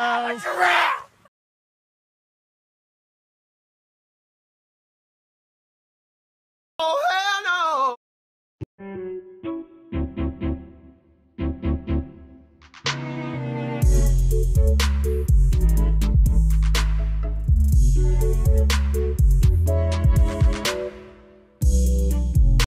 Oh, hell no!